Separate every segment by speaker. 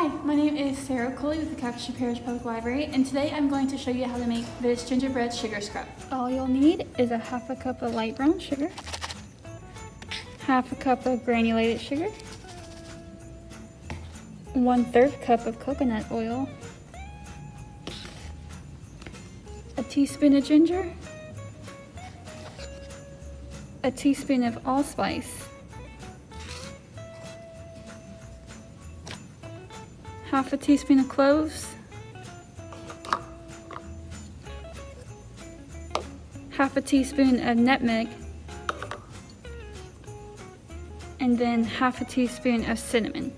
Speaker 1: Hi, my name is Sara Coley with the Calcasieu Parish Public Library, and today I'm going to show you how to make this gingerbread sugar scrub. All you'll need is a half a cup of light brown sugar, half a cup of granulated sugar, one third cup of coconut oil, a teaspoon of ginger, a teaspoon of allspice, half a teaspoon of cloves, half a teaspoon of nutmeg, and then half a teaspoon of cinnamon.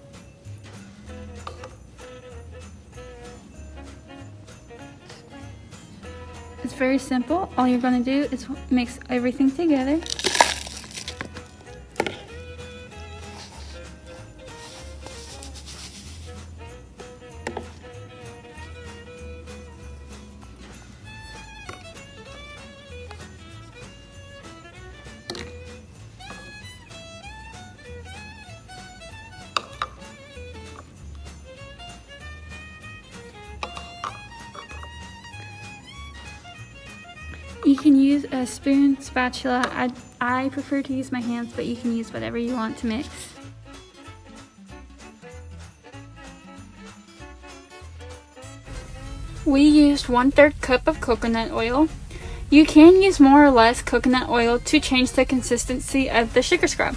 Speaker 1: It's very simple. All you're to do is mix everything together. You can use a spoon, spatula. I, I prefer to use my hands, but you can use whatever you want to mix. We used one third cup of coconut oil. You can use more or less coconut oil to change the consistency of the sugar scrub.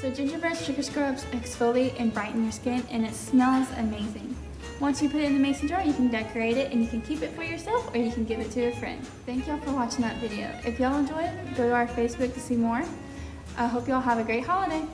Speaker 1: So gingerbread sugar scrubs exfoliate and brighten your skin and it smells amazing. Once you put it in the mason jar, you can decorate it and you can keep it for yourself or you can give it to a friend. Thank y'all for watching that video. If y'all enjoyed it, go to our Facebook to see more. I hope y'all have a great holiday.